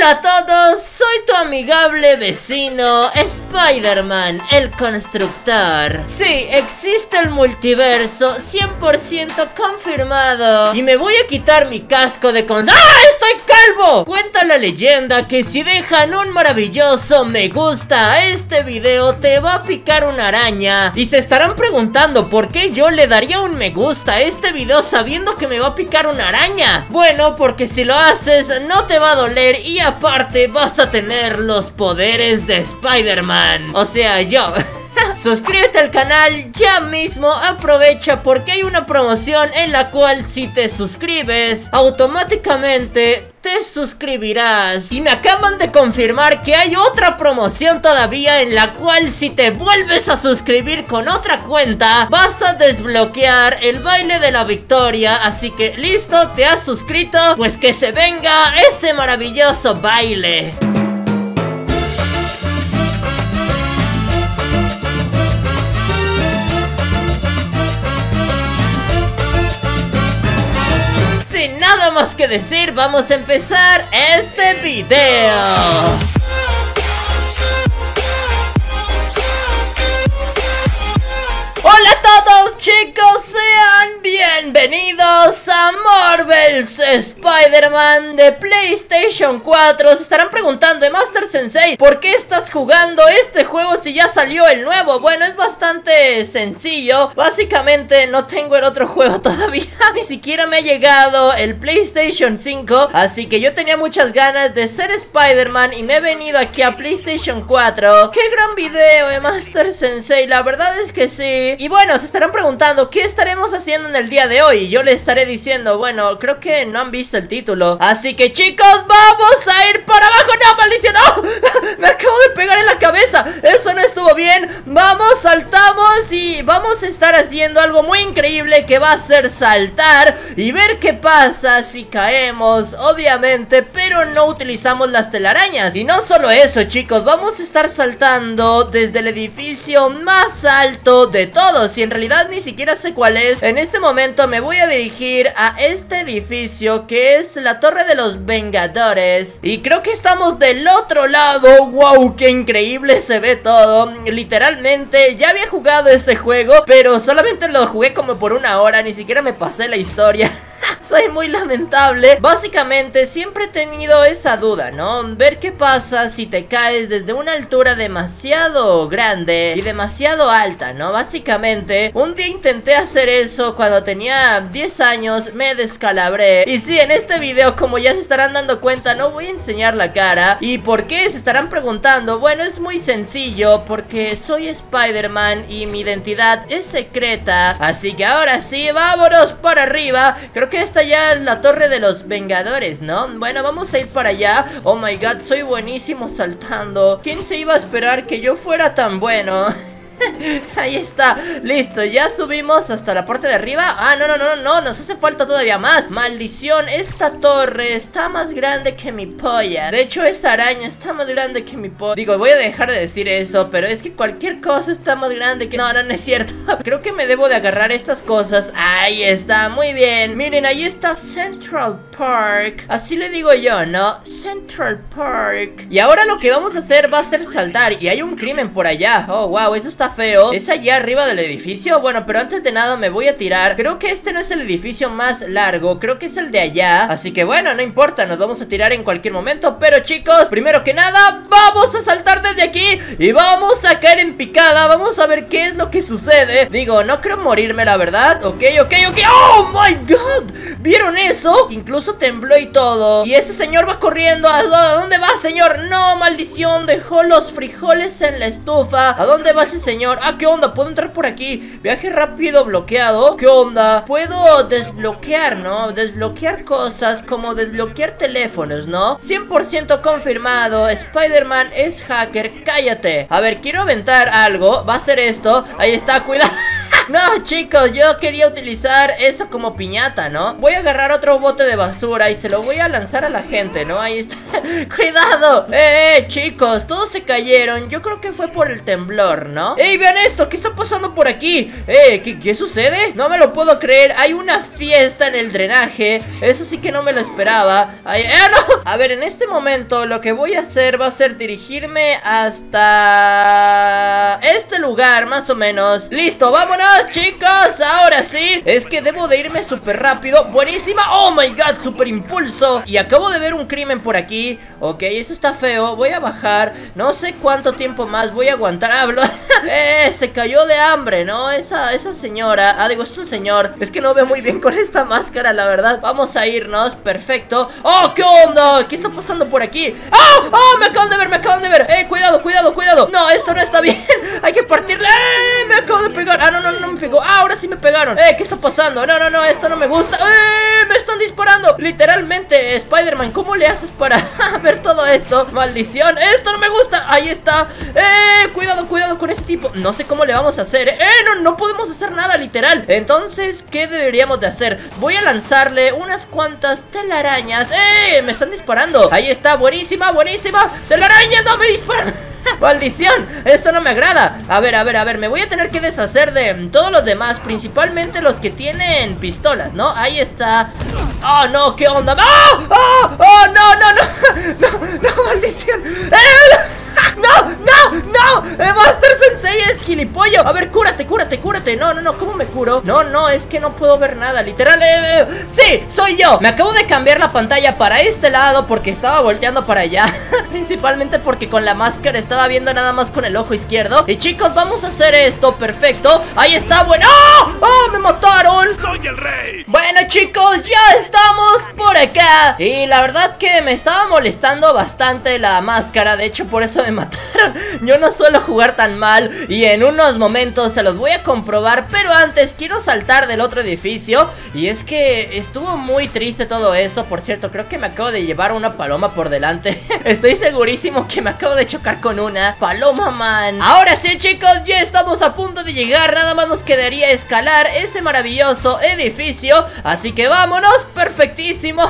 Hola a todos, soy tu amigable vecino Spider-Man, el constructor. Sí, existe el multiverso 100% confirmado. Y me voy a quitar mi casco de con... ¡Ah! ¡Estoy calvo! Cuenta la leyenda que si dejan un maravilloso me gusta a este video te va a picar una araña. Y se estarán preguntando por qué yo le daría un me gusta a este video sabiendo que me va a picar una araña. Bueno, porque si lo haces no te va a doler y aparte vas a tener los poderes de Spider-Man. O sea, yo... Suscríbete al canal ya mismo, aprovecha porque hay una promoción en la cual si te suscribes, automáticamente te suscribirás. Y me acaban de confirmar que hay otra promoción todavía en la cual si te vuelves a suscribir con otra cuenta Vas a desbloquear el baile de la victoria. Así que listo, te has suscrito, pues que se venga ese maravilloso baile más que decir, vamos a empezar este video. Hola a todos chicos, sean bienvenidos a Marvel's Spider-Man de PlayStation 4 Se estarán preguntando, de Master Sensei, ¿por qué estás jugando este juego si ya salió el nuevo? Bueno, es bastante sencillo Básicamente no tengo el otro juego todavía Ni siquiera me ha llegado el PlayStation 5 Así que yo tenía muchas ganas de ser Spider-Man Y me he venido aquí a PlayStation 4 ¡Qué gran video de Master Sensei! La verdad es que sí y bueno, se estarán preguntando ¿Qué estaremos haciendo en el día de hoy? Yo les estaré diciendo, bueno, creo que no han visto el título Así que chicos, vamos a ir para abajo ¡No, maldición! ¡No! Me acabo de pegar en la cabeza Eso no estuvo bien Vamos, saltamos y vamos a estar haciendo algo muy increíble Que va a ser saltar y ver qué pasa si caemos Obviamente, pero no utilizamos las telarañas. Y no solo eso, chicos Vamos a estar saltando desde el edificio más alto de todo todos. Y en realidad ni siquiera sé cuál es. En este momento me voy a dirigir a este edificio que es la Torre de los Vengadores. Y creo que estamos del otro lado. ¡Wow! ¡Qué increíble se ve todo! Literalmente ya había jugado este juego Pero solamente lo jugué como por una hora Ni siquiera me pasé la historia soy muy lamentable Básicamente siempre he tenido esa duda, ¿no? Ver qué pasa si te caes desde una altura demasiado grande y demasiado alta, ¿no? Básicamente, un día intenté hacer eso cuando tenía 10 años, me descalabré Y sí, en este video, como ya se estarán dando cuenta, no voy a enseñar la cara ¿Y por qué? Se estarán preguntando Bueno, es muy sencillo, porque soy Spider-Man y mi identidad es secreta Así que ahora sí, vámonos para arriba Creo que esta ya la torre de los vengadores, ¿no? Bueno, vamos a ir para allá Oh my god, soy buenísimo saltando ¿Quién se iba a esperar que yo fuera tan bueno? Ahí está, listo, ya subimos hasta la parte de arriba. Ah, no, no, no, no, nos hace falta todavía más. Maldición, esta torre está más grande que mi polla. De hecho, esa araña está más grande que mi polla Digo, voy a dejar de decir eso Pero es que cualquier cosa está más grande que... No, no, no es cierto. Creo que me debo de agarrar estas cosas. Ahí está, muy bien. Miren, ahí está Central Park. Así le digo yo, ¿no? Central Park. Y ahora lo que vamos a hacer va a ser saltar Y hay un crimen por allá. Oh, wow, eso está feo. ¿Es allá arriba del edificio? Bueno, pero antes de nada me voy a tirar. Creo que este no es el edificio más largo. Creo que es el de allá. Así que bueno, no importa, nos vamos a tirar en cualquier momento. Pero chicos, primero que nada Vamos a saltar desde aquí Y vamos a caer en picada. Vamos a ver qué es lo que sucede. Digo, no creo morirme, la verdad. Ok, ok, ok. ¡Oh, my God! ¿Vieron eso? Incluso tembló y todo. Y ese señor va corriendo. ¿A dónde va, señor? No, maldición. Dejó los frijoles en la estufa. ¿A dónde va ese señor? Ah, ¿qué onda? ¿Puedo entrar por aquí? Viaje rápido bloqueado ¿Qué onda? Puedo desbloquear, ¿no? Desbloquear cosas como desbloquear teléfonos, ¿no? 100% confirmado Spider-Man es hacker Cállate A ver, quiero aventar algo Va a ser esto Ahí está, cuidado No, chicos, yo quería utilizar eso como piñata, ¿no? Voy a agarrar otro bote de basura y se lo voy a lanzar a la gente, ¿no? Ahí está ¡Cuidado! ¡Eh, eh, chicos! Todos se cayeron Yo creo que fue por el temblor, ¿no? ¡Ey, vean esto! ¿Qué está pasando por aquí? ¡Eh, ¿qué, qué sucede? No me lo puedo creer Hay una fiesta en el drenaje Eso sí que no me lo esperaba ¡Eh, no! A ver, en este momento lo que voy a hacer va a ser dirigirme hasta... Este lugar, más o menos ¡Listo! ¡Vámonos, chicos! Ahora sí Es que debo de irme súper rápido ¡Buenísima! ¡Oh, my God! ¡Súper impulso! Y acabo de ver un crimen por aquí Ok, eso está feo Voy a bajar No sé cuánto tiempo más voy a aguantar Hablo Eh, se cayó de hambre, ¿no? Esa, esa señora Ah, digo, es un señor Es que no veo muy bien con esta máscara, la verdad Vamos a irnos, perfecto ¡Oh, qué onda! ¿Qué está pasando por aquí? ¡Oh, oh! Me acaban de ver, me acaban de ver Eh, cuidado, cuidado, cuidado No, esto no está bien Hay que partirle ¡Eh! Me acabo de pegar Ah, no, no, no me pegó Ah, ahora sí me pegaron Eh, ¿qué está pasando? No, no, no, esto no me gusta ¡Eh! Me están disparando Literalmente, Spider-Man, ¿cómo le haces para ver todo esto? ¡Maldición! ¡Esto no me gusta! Ahí está ¡Eh! Cuidado, cuidado con ese tipo No sé cómo le vamos a hacer ¡Eh! No, no podemos hacer nada, literal Entonces, ¿qué deberíamos de hacer? Voy a lanzarle unas cuantas telarañas ¡Eh! Me están disparando Ahí está, buenísima, buenísima ¡Telaraña! ¡No me disparan! ¡Maldición! Esto no me agrada A ver, a ver, a ver, me voy a tener que deshacer de todos los demás Principalmente los que tienen pistolas, ¿no? Ahí está ¡Oh, no! ¿Qué onda? ¡Oh! ¡Oh! ¡Oh! ¡No, no, no! ¡No, no, maldición! ¡Eh! ¡No! ¡No! ¡No! ¡Eh, Buster Sensei es gilipollo! A ver, cúrate, cúrate, No, no, no, ¿cómo me curo? No, no, es que no puedo ver nada Literal, eh, eh, ¡Sí! ¡Soy yo! Me acabo de cambiar la pantalla para este lado Porque estaba volteando para allá Principalmente porque con la máscara estaba viendo nada más con el ojo izquierdo Y chicos, vamos a hacer esto, perfecto Ahí está, bueno ¡Oh! ¡Oh! ¡Me mataron! ¡Soy el rey! Bueno chicos, ya estamos Y la verdad que me estaba molestando bastante la máscara. De hecho por eso me mataron. Yo no suelo jugar tan mal. Y en unos momentos se los voy a comprobar. Pero antes quiero saltar del otro edificio. Y es que estuvo muy triste todo eso. Por cierto, creo que me acabo de llevar una paloma por delante. Estoy segurísimo que me acabo de chocar con una Paloma man. Ahora sí chicos, ya estamos a punto de llegar. Nada más nos quedaría escalar ese maravilloso edificio. Así que vámonos, perfectísimo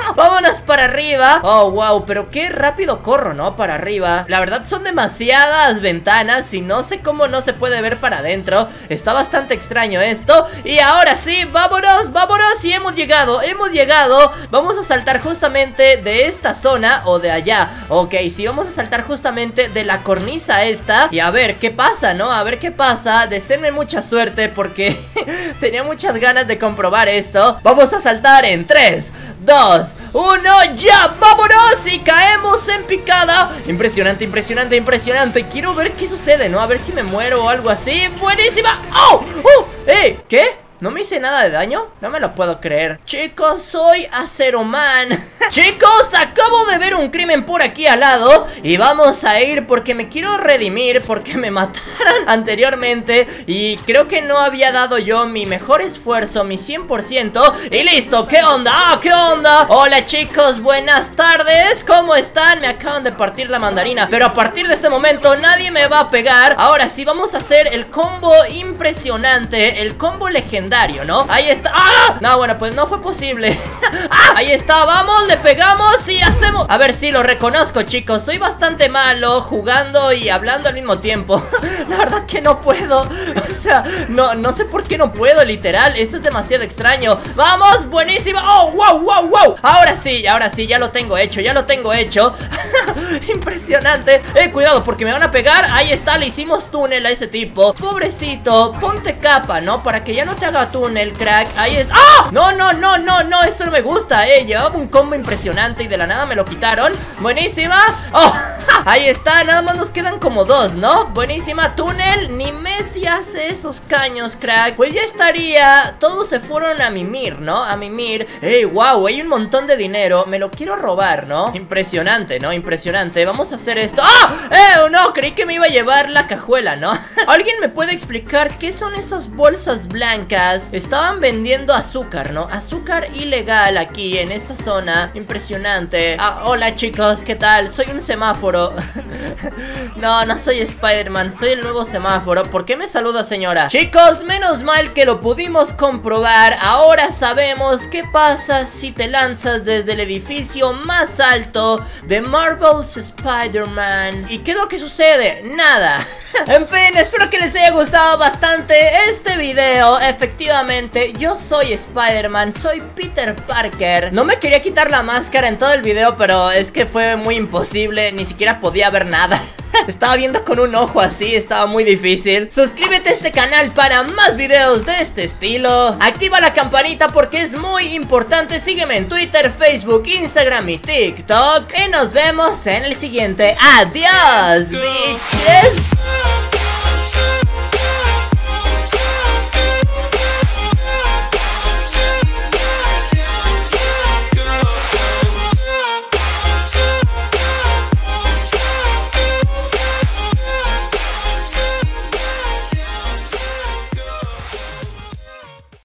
Vámonos para arriba. Oh, wow, pero qué rápido corro, ¿no? Para arriba. La verdad son demasiadas ventanas Y no sé cómo no se puede ver para adentro. Está bastante extraño esto. Y ahora sí, vámonos, vámonos. Y hemos llegado, hemos llegado. Vamos a saltar justamente de esta zona O de allá. Ok, sí, vamos a saltar justamente de la cornisa esta. Y a ver qué pasa, ¿no? A ver qué pasa. Deseenme mucha suerte porque tenía muchas ganas de comprobar esto. Vamos a saltar en 3, 2, 1, ya, vámonos y caemos en picada Impresionante, impresionante, impresionante Quiero ver qué sucede, ¿no? A ver si me muero o algo así ¡Buenísima! ¡Oh! ¡Oh! ¡Eh! ¿Qué? ¿No me hice nada de daño? No me lo puedo creer Chicos, soy Acero Man Chicos, acabo de ver un crimen por aquí al lado Y vamos a ir porque me quiero redimir Porque me mataron anteriormente Y creo que no había dado yo mi mejor esfuerzo Mi 100% Y listo, ¿qué onda? ¡Ah, qué onda! Hola chicos, buenas tardes ¿Cómo están? Me acaban de partir la mandarina Pero a partir de este momento nadie me va a pegar Ahora sí, vamos a hacer el combo impresionante El combo legendario, ¿no? Ahí está ¡Ah! No, bueno, pues no fue posible ¡Ah! Ahí está, vamos, le pegamos y hacemos A ver, sí, lo reconozco, chicos. Soy bastante malo jugando y hablando al mismo tiempo. La verdad que no puedo. O sea, no, no sé por qué no puedo, literal. Esto es demasiado extraño. ¡Vamos! ¡Buenísimo! ¡Oh, wow, wow, wow! Ahora sí, ahora sí, ya lo tengo hecho Ya lo tengo hecho. Impresionante. Eh, cuidado, porque me van a pegar. Ahí está, le hicimos túnel a ese tipo. Pobrecito, ponte capa, ¿no? Para que ya no te haga túnel, crack. Ahí está ¡Ah! No, no, no, no, no Esto no me gusta, eh. Llevaba un combo impresionante y de la nada me lo quitaron Buenísima ¡Oh! Ahí está, nada más nos quedan como dos, ¿no? Buenísima, túnel Ni Messi hace esos caños, crack Pues ya estaría Todos se fueron a mimir, ¿no? A mimir ¡Ey, wow! Hay un montón de dinero Me lo quiero robar, ¿no? Impresionante, ¿no? Impresionante Vamos a hacer esto ¡Ah! ¡Eh! No, creí que me iba a llevar la cajuela, ¿no? ¿Alguien me puede explicar qué son esas bolsas blancas? Estaban vendiendo azúcar, ¿no? Azúcar ilegal aquí en esta zona Impresionante ah, Hola chicos, ¿qué tal? Soy un semáforo no, no soy Spider-Man, soy el nuevo semáforo ¿Por qué me saluda señora? Chicos, menos mal que lo pudimos comprobar Ahora sabemos qué pasa si te lanzas desde el edificio más alto de Marvel's Spider-Man ¿Y qué es lo que sucede? Nada En fin, espero que les haya gustado bastante este video. Efectivamente, yo soy Spider-Man, soy Peter Parker. No me quería quitar la máscara en todo el video, pero es que fue muy imposible Ni siquiera podía ver nada Estaba viendo con un ojo así, estaba muy difícil. Suscríbete a este canal para más videos de este estilo. Activa la campanita porque es muy importante. Sígueme en Twitter, Facebook, Instagram y TikTok. Y nos vemos en el siguiente. Adiós, bitches